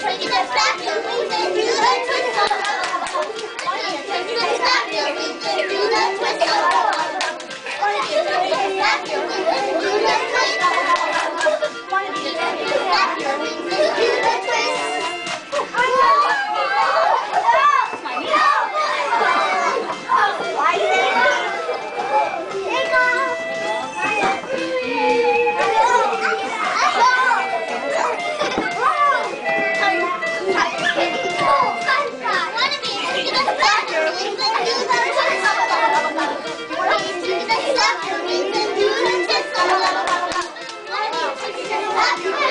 Taking a back. Thank you.